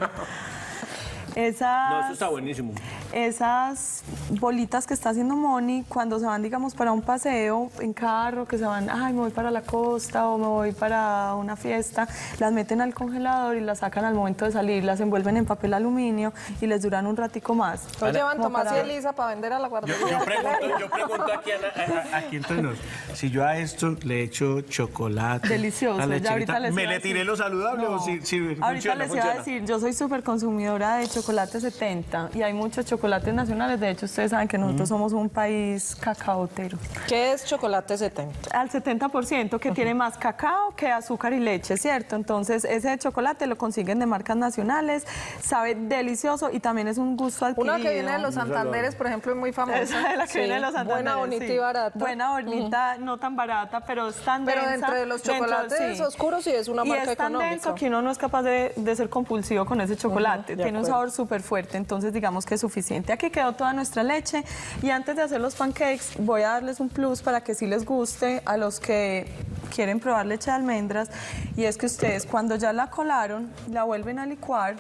Esas, No, eso está buenísimo. esas bolitas que está haciendo Moni, cuando se van, digamos, para un paseo en carro, que se van, ay, me voy para la costa o me voy para una fiesta, las meten al congelador y las sacan al momento de salir, las envuelven en papel aluminio y les duran un ratico más. Lo llevan Tomás para- y Elisa para vender a la guardería. Yo pregunto, yo pregunto aquí, a- a- aquí entre nos, si yo a esto le echo chocolate. Delicioso, a la ya ahorita les ¿Me a le tiré lo saludable o si, si Ahorita funciona? les iba a decir, yo soy súper consumidora de chocolate 70 y hay muchos chocolates nacionales. De hecho, ustedes saben que nosotros somos un país cacaotero. ¿Qué es chocolate 70? Al 70% que tiene más cacao que azúcar y leche, ¿cierto? Entonces, ese chocolate lo consiguen de marcas nacionales, sabe delicioso y también es un gusto adquirido. Una que viene de los Santanderes, por ejemplo, es muy famosa. Esa es la que Sí, viene de los Santanderes, Buena, bonita sí. y barata. Buena, bonita, no tan barata, pero es tan Pero densa. dentro de los dentro- chocolates oscuros sí es una y marca es tan económica. denso que uno no es capaz de, de ser compulsivo con ese chocolate. Ujú, de Tiene un sabor súper fuerte, entonces digamos que es suficiente. Aquí quedó toda nuestra leche y antes de hacer los pancakes voy a darles un plus para que sí les guste a los que quieren probar leche de almendras y es que ustedes cuando ya la colaron la vuelven a licuar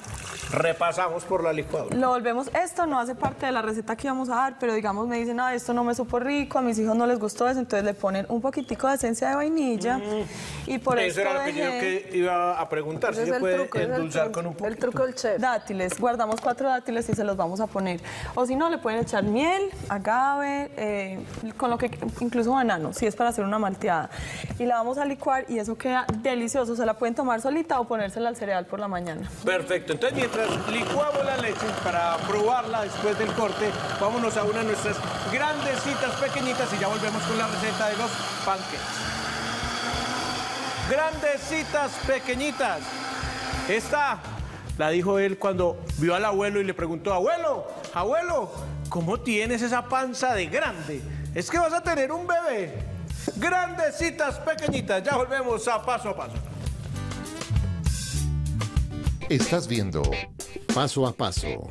Repasamos por la licuadora. lo volvemos, esto no hace parte de la receta que íbamos a dar, pero digamos me dicen, ah, esto no me supo rico, a mis hijos no les gustó eso, entonces le ponen un poquitico de esencia de vainilla y por Mm. Eso esto era lo que yo que iba a preguntar, si se puede truco, endulzar con un poquito. El truco del chef. dátiles, guardamos cuatro dátiles y se los vamos a poner. O si no, le pueden echar miel, agave, eh, con lo que, incluso banano, si es para hacer una malteada. Y la a licuar y eso queda delicioso, se la pueden tomar solita o ponérsela al cereal por la mañana. Perfecto, entonces mientras licuamos la leche para probarla después del corte, vámonos a una de nuestras grandes citas pequeñitas y ya volvemos con la receta de los pancakes. Grandes citas pequeñitas. Esta la dijo él cuando vio al abuelo y le preguntó, abuelo, abuelo, ¿cómo tienes esa panza de grande? Es que vas a tener un bebé. Grandes citas pequeñitas, ya volvemos a paso a paso. Estás viendo Paso a Paso.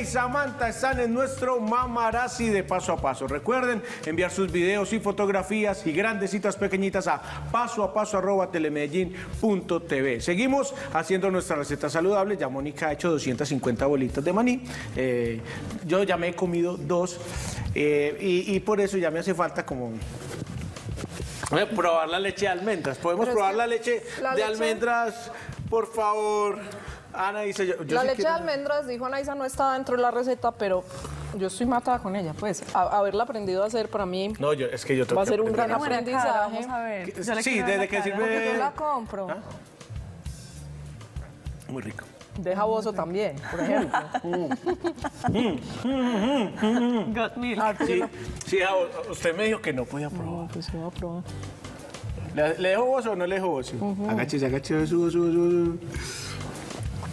Y Samantha están en nuestro Mamarazzi de paso a paso. Recuerden enviar sus videos y fotografías y grandes citas pequeñitas a paso a paso arroba telemedellín.tv. Seguimos haciendo nuestra receta saludable. Ya Mónica ha hecho 250 bolitas de maní. Eh, yo ya me he comido dos eh, y, y por eso ya me hace falta como a probar la leche de almendras. ¿Podemos Pero probar la leche la de leche- almendras, por favor? Ana dice yo. yo la sí leche de almendras, dijo Anaisa, no estaba dentro de la receta, pero yo estoy matada con ella. Pues a- haberla aprendido a hacer para mí No, yo, es que yo tengo va a ser un gran cara, aprendizaje. vamos a ver. Yo sí, desde que sirve- Porque yo la compro. ¿Ah? Muy rico. Deja bozo también, por ejemplo. Got milk. Sí, sí, ah, usted me dijo que no podía probar. Pues sí, voy a probar. ¿Le, le dejo vos o no le dejo vos? Agáchese, agáchese, subo, subo, subo.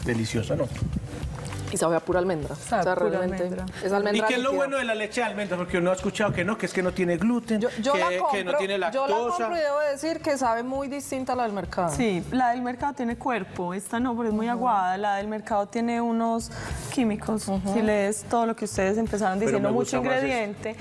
Delicioso, ¿no? Y sabe a pura almendra. Sabe o sea, pura realmente almendra. es ¿Y almendra qué es lo bueno de la leche de almendras? Porque uno ha escuchado que no, que es que no tiene gluten, Yo, yo que, la que compro, no tiene yo la lactosa. compro y debo decir que sabe muy distinta a la del mercado. Sí, la del mercado tiene cuerpo, esta no, porque es muy aguada. La del mercado tiene unos químicos. Si lees todo lo que ustedes empezaron Pero diciendo, mucho ingrediente,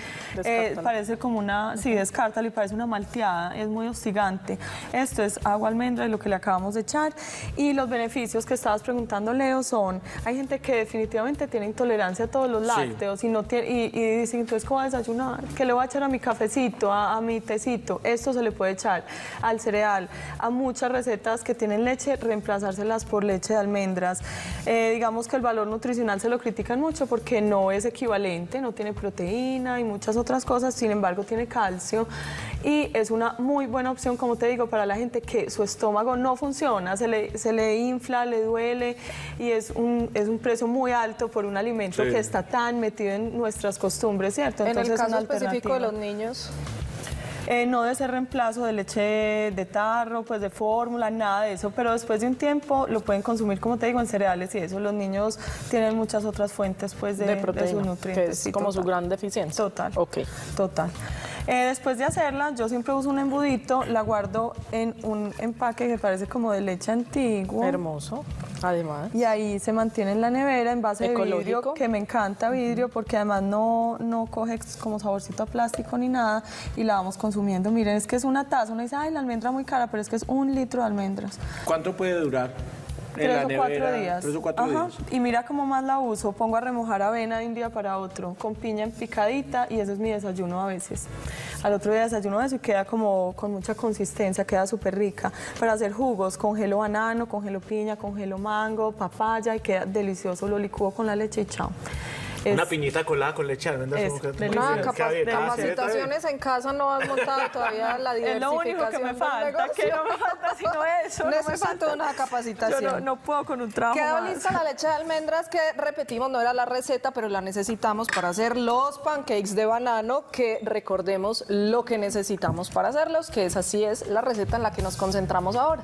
eh, parece como una, sí, descártalo y parece una malteada, es muy hostigante. Esto es agua almendra y lo que le acabamos de echar. Y los beneficios que estabas preguntando, Leo, son, hay gente que definitivamente tiene intolerancia a todos los Sí. lácteos y, no tiene, y, y dicen, entonces, ¿cómo voy a desayunar? ¿Qué le voy a echar a mi cafecito, a, a mi tecito? Esto se le puede echar al cereal, a muchas recetas que tienen leche, reemplazárselas por leche de almendras. Eh, digamos que el valor nutricional se lo critican mucho porque no es equivalente, no tiene proteína y muchas otras cosas, sin embargo tiene calcio y es una muy buena opción, como te digo, para la gente que su estómago no funciona, se le, se le infla, le duele y es un, es un precio muy alto por un alimento Sí. que está tan metido en nuestras costumbres, ¿cierto? En el caso específico de los niños, Eh, no de ser reemplazo de leche de tarro, pues de fórmula, nada de eso, pero después de un tiempo lo pueden consumir, como te digo, en cereales y eso. Los niños tienen muchas otras fuentes pues, de, de, sus que nutrientes. es sí, como su total. gran deficiencia. Total. Ok. Total. Eh, después de hacerla, yo siempre uso un embudito, la guardo en un empaque que parece como de leche antiguo. Hermoso, además. Y ahí se mantiene en la nevera en base de vidrio, Ecológico. que me encanta vidrio porque además no, no coge como saborcito a plástico ni nada y la vamos consumiendo. Miren, es que es una taza, uno dice, ay, la almendra muy cara, pero es que es un litro de almendras. ¿Cuánto puede durar? Tres o cuatro días. Tres o cuatro Ajá. días. Y mira cómo más la uso. Pongo a remojar avena de un día para otro, con piña en picadita y ese es mi desayuno a veces. Al otro día desayuno eso y queda como con mucha consistencia, queda súper rica. Para hacer jugos, congelo banano, congelo piña, congelo mango, papaya y queda delicioso. Lo licúo con la leche y chao. Es- Una piñita colada con leche de almendras. es como que- delicioso. Nada, Queda bien, capa- sí, está bien. capacitaciones en casa no has montado todavía la Es diversificación lo único que me falta, que no me falta sino eso. no me Necesito falta. una capacitación. Yo no, no puedo con un trabajo Quedó más. lista la leche de almendras que repetimos, no era la receta, pero la necesitamos para hacer los pancakes de banano, que recordemos lo que necesitamos para hacerlos, que es así es la receta en la que nos concentramos ahora.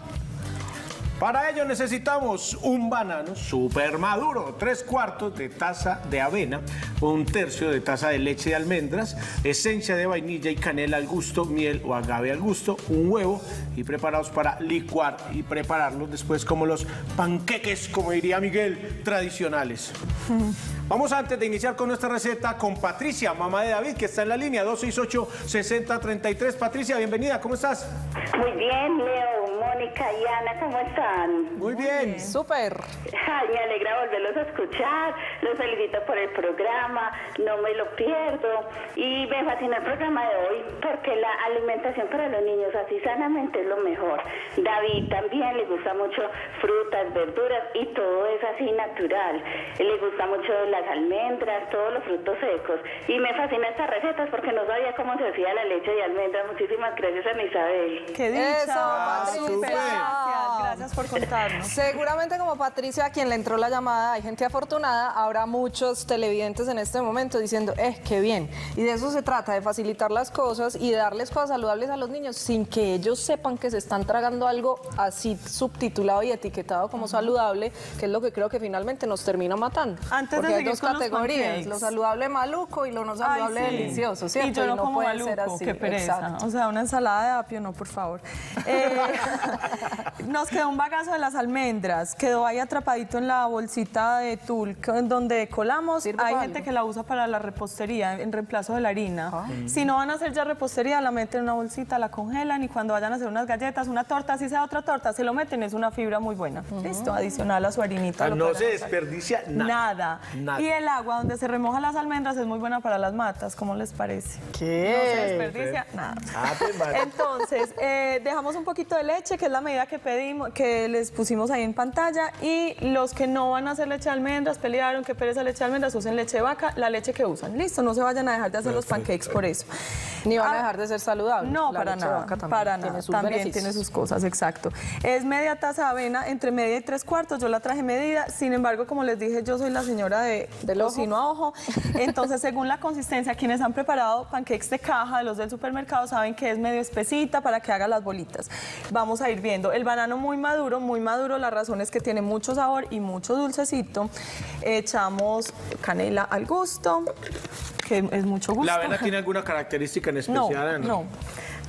Para ello necesitamos un banano súper maduro, tres cuartos de taza de avena, un tercio de taza de leche de almendras, esencia de vainilla y canela al gusto, miel o agave al gusto, un huevo y preparados para licuar y prepararlos después como los panqueques, como diría Miguel, tradicionales. Vamos antes de iniciar con nuestra receta con Patricia, mamá de David, que está en la línea 268-6033. Patricia, bienvenida, ¿cómo estás? Muy bien, Leo, Mónica y Ana, ¿cómo están? Muy bien. Súper. Me alegra volverlos a escuchar, los felicito por el programa, no me lo pierdo y me fascina el programa de hoy porque la alimentación para los niños así sanamente es lo mejor. David también le gusta mucho frutas, verduras y todo es así natural. Le gusta mucho las almendras, todos los frutos secos y me fascina estas recetas porque no sabía cómo se hacía la leche de almendras. Muchísimas gracias, Ana Isabel. ¡Qué dicha! Eso. Súper, Gracias, gracias por contarnos. Seguramente como Patricia, a quien le entró la llamada, hay gente afortunada, habrá muchos televidentes en este momento diciendo, eh, qué bien. Y de eso se trata, de facilitar las cosas y de darles cosas saludables a los niños sin que ellos sepan que se están tragando algo así subtitulado y etiquetado como saludable, que es lo que creo que finalmente nos termina matando. Antes de Porque hay seguir dos los categorías, lo saludable maluco y lo no Ay, saludable sí. delicioso, ¿cierto? Y yo no, como puede ser maluco, así. qué pereza. Exacto. O sea, una ensalada de apio, no, por favor. Eh, nos Dice, un bagazo de las almendras, quedó ahí atrapadito en la bolsita de tul donde colamos. ¿Sirve Hay gente algo? que la usa para la repostería, en reemplazo de la harina. Si no van a hacer ya repostería, la meten en una bolsita, la congelan y cuando vayan a hacer unas galletas, una torta, si sea otra torta, se lo meten, es una fibra muy buena. Listo, adicional a su harinita. Ah, no se desperdicia nada. Nada. Nada. Y el agua donde se remojan las almendras es muy buena para las matas, ¿cómo les parece? ¿Qué? No se desperdicia nada. Ah. Entonces, eh, dejamos un poquito de leche, que es la medida que pedimos, que les pusimos ahí en pantalla. Y los que no van a hacer leche de almendras, pelearon que pereza leche de almendras, usen leche de vaca, la leche que usan. Listo, no se vayan a dejar de hacer los pancakes por eso. Ni van a Ah, dejar de ser saludables. No, La para leche de nada. vaca también para tiene nada. sus también beneficios. tiene sus cosas, exacto. Es media taza de avena, entre media y tres cuartos. Yo la traje medida. Sin embargo, como les dije, yo soy la señora de Del cocino a ojo. Entonces, según la consistencia, quienes han preparado pancakes de caja de los del supermercado saben que es medio espesita para que haga las bolitas. Vamos a ir viendo. El banano muy maduro, muy maduro. La razón es que tiene mucho sabor y mucho dulcecito. Echamos canela al gusto, que es mucho gusto. ¿La avena tiene alguna característica en No, especial? no.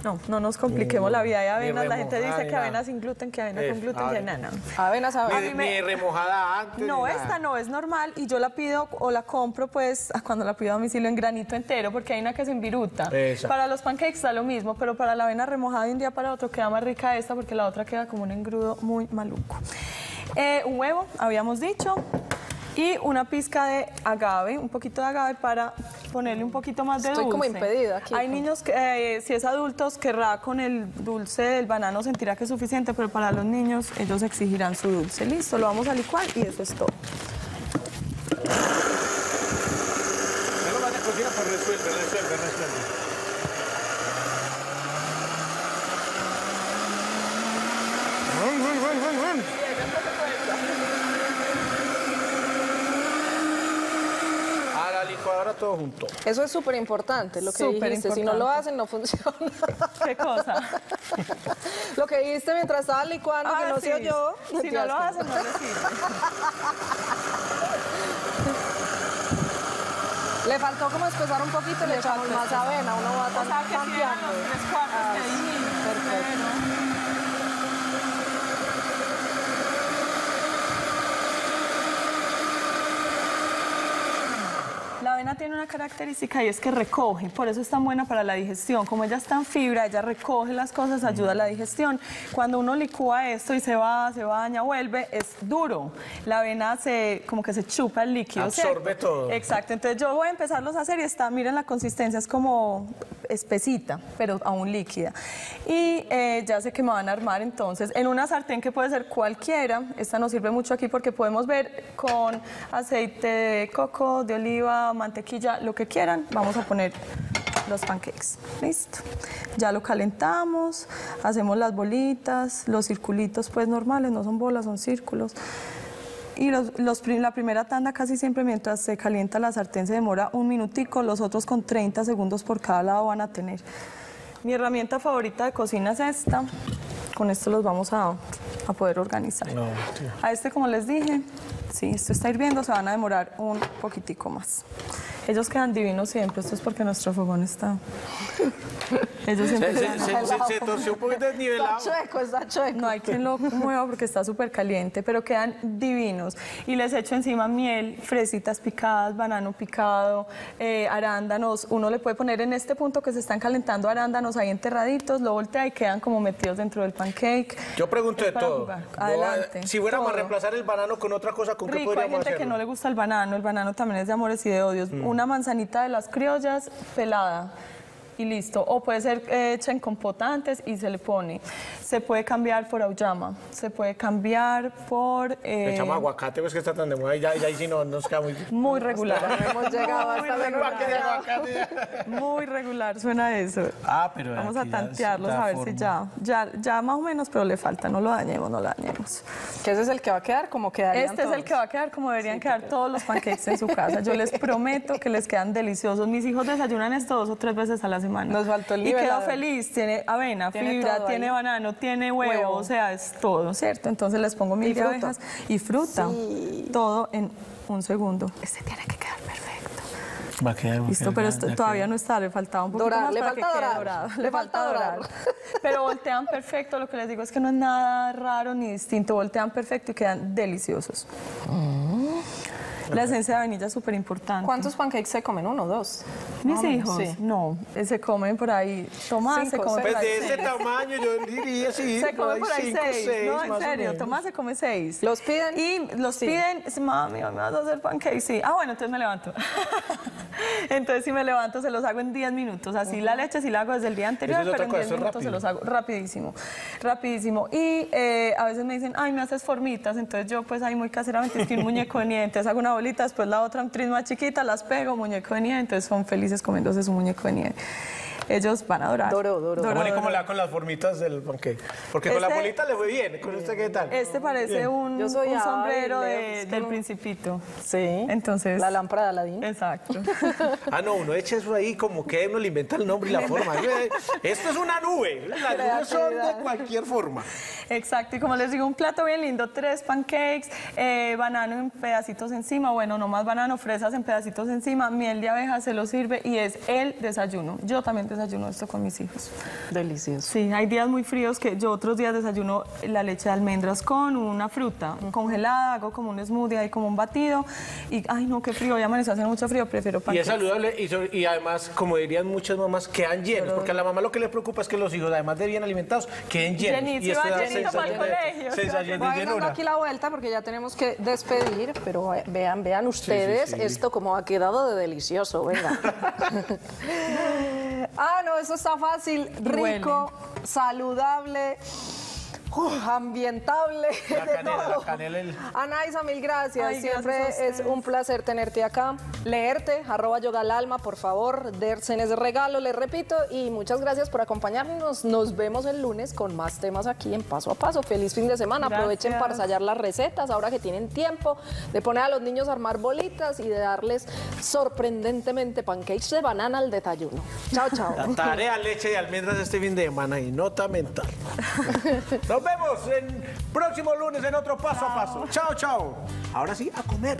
No, no nos compliquemos la vida de avenas. La gente dice que nada. avena sin gluten, que avena Eh, con gluten, que ver. no, no. Avena sabe. Ni, remojada antes. No, esta no es normal y yo la pido o la compro pues cuando la pido a domicilio en granito entero porque hay una que se enviruta. Esa. Para los pancakes da lo mismo, pero para la avena remojada de un día para otro queda más rica esta porque la otra queda como un engrudo muy maluco. Eh, un huevo, habíamos dicho, y una pizca de agave, un poquito de agave para ponerle un poquito más de Estoy dulce. como impedida aquí. Hay niños que, eh, si es adultos, querrá con el dulce del banano sentirá que es suficiente, pero para los niños ellos exigirán su dulce. Listo, lo vamos a licuar y eso es todo. Venga, más de cocina, pues resuelve, resuelve, resuelve. A la licuadora todo junto. Eso es súper importante, lo que Súper dijiste. Si no lo hacen, no funciona. ¿Qué cosa? lo que dijiste mientras estaba licuando, que Ah, no sí. se oyó. Si no lo hacen, no sirve. Le faltó como espesar un poquito y le echamos más avena. Uno va O sea, tan- que si eran tanteando. los tres cuartos Ah, que sí, dijimos, perfecto. pero- La avena tiene una característica y es que recoge, por eso es tan buena para la digestión. Como ella está en fibra, ella recoge las cosas, ayuda a la digestión. Cuando uno licúa esto y se va, se baña, vuelve, es duro. La avena se, como que se chupa el líquido. Absorbe todo. Exacto, entonces yo voy a empezarlos a hacer y está, miren la consistencia, es como espesita, pero aún líquida. Y eh, ya sé que me van a armar entonces en una sartén que puede ser cualquiera, esta nos sirve mucho aquí porque podemos ver con aceite de coco, de oliva, mantequilla, lo que quieran, vamos a poner los pancakes. Listo. Ya lo calentamos, hacemos las bolitas, los circulitos pues normales, no son bolas, son círculos. Y los, la primera tanda casi siempre mientras se calienta la sartén se demora un minutico, los otros con 30 segundos por cada lado van a tener. Mi herramienta favorita de cocina es esta. Con esto los vamos a, a poder organizar. A este, como les dije, sí, esto está hirviendo, se van a demorar un poquitico más. Ellos quedan divinos siempre, esto es porque nuestro fogón está... Ellos siempre Se, se, quedan- se, se- se torció un poquito desnivelado. Está chueco, está chueco. no hay quien lo mueva porque está súper caliente, pero quedan divinos. Y les echo encima miel, fresitas picadas, banano picado, eh, arándanos. Uno le puede poner en este punto que se están calentando arándanos ahí enterraditos, lo voltea y quedan como metidos dentro del pancake. Yo pregunto Es de todo. jugar. Adelante. si fuéramos a reemplazar el banano con otra cosa, ¿con qué Rico, hay podríamos gente que hacerlo? no le gusta el banano, el banano también es de amores y de odios. Una manzanita de las criollas pelada y listo. O puede ser eh, hecha en compota antes y se le pone. Se puede cambiar por auyama, se puede cambiar por... eh, Le echamos aguacate, pues que está tan de moda y ya, ya ahí sí no nos queda muy... muy regular. Hemos llegado Muy hasta la regular. Muy regular suena eso. Ah, pero Vamos a tantearlos a ver forma. si ya, ya, ya más o menos, pero le falta, no lo dañemos, no lo dañemos. Que ese es el que va a quedar como quedarían Este es el todos. que va a quedar como deberían quedar todos los pancakes en su casa. Yo les prometo que les quedan deliciosos. Mis hijos desayunan esto dos o tres veces a la semana. Nos faltó el Y nivelador. feliz. Tiene avena, Tiene fibra, todo tiene ahí. banano, tiene huevo, Huevo. o sea, es todo, ¿cierto? Entonces les pongo mil Y fruta. abejas y fruta. Sí. Todo en un segundo. Este tiene que quedar perfecto. Va a quedar, va Listo, quedar pero esto todavía no está, le faltaba un poquito Dorar, más le para falta que quede dorar, dorado. le falta dorar. Pero voltean perfecto, lo que les digo es que no es nada raro ni distinto, voltean perfecto y quedan deliciosos. La esencia de vainilla es súper importante. ¿Cuántos pancakes se comen? ¿Uno, dos? Mis hijos, sí. no, se comen por ahí, Tomás se Cinco, come seis. por Pues ahí de ese seis. tamaño yo diría sí. Se come por ahí cinco, seis, seis, no, en serio. Tomás se come seis. ¿Los piden? Y los Sí. piden, mami, me vas a hacer pancakes, sí. Ah, bueno, entonces me levanto. entonces si me levanto se los hago en 10 minutos, así la leche sí la hago desde el día anterior, es pero en cosa, 10 eso es minutos se los hago rapidísimo, rapidísimo. Y eh, a veces me dicen, ay, me haces formitas, entonces yo pues ahí muy caseramente es que un muñeco de nieve, entonces hago una bolita, después la otra un tris más chiquita, las pego, muñeco de nieve, entonces son felices comiéndose su muñeco de nieve. Ellos van a adorar. Doro, doro. ¿Cómo ni doro. cómo le con las formitas del pancake? Porque con la Este- bolita le fue bien. ¿Con usted qué tal? Este parece un, Yo soy un sombrero hábil, de- es del principito. Sí. Entonces. La lámpara de Aladín. Exacto. Ah, no, uno echa eso ahí como que uno le inventa el nombre y la forma. Esto es una nube. Las nubes son de cualquier forma. Exacto. Y como les digo, un plato bien lindo: tres pancakes, eh, banano en pedacitos encima, bueno, no más banano, fresas en pedacitos encima, miel de abeja se lo sirve y es el desayuno. Yo también desayuno esto con mis hijos. Delicioso. Sí, hay días muy fríos que yo otros días desayuno la leche de almendras con una fruta congelada, hago como un smoothie ahí como un batido y ay no, qué frío, ya amaneció hace mucho frío, prefiero Y es saludable y, sobre- y además, como dirían muchas mamás, quedan llenos. Porque a la mamá lo que le preocupa es que los hijos, además de bien alimentados, queden llenos. Llenito, y esto da llenito para el sensación de- colegio. sensación de aquí la vuelta porque ya tenemos que despedir, pero eh, vean, vean ustedes esto como ha quedado de delicioso, venga. ah, no, eso está fácil, rico, saludable. Uf, ambientable, La de canela, todo. la canela, el- Anaisa, mil gracias. Ay, Siempre gracias es un placer tenerte acá. Leerte, arroba yoga al alma, por favor. Dersen ese regalo, les repito. Y muchas gracias por acompañarnos. Nos vemos el lunes con más temas aquí en Paso a Paso. Feliz fin de semana. Aprovechen para ensayar las recetas ahora que tienen tiempo, de poner a los niños a armar bolitas y de darles sorprendentemente pancakes de banana al desayuno. Chao, chao. La tarea leche de almendras este fin de semana y nota mental. Nos vemos el próximo lunes en otro paso a paso. Chao, chao. Ahora sí, a comer.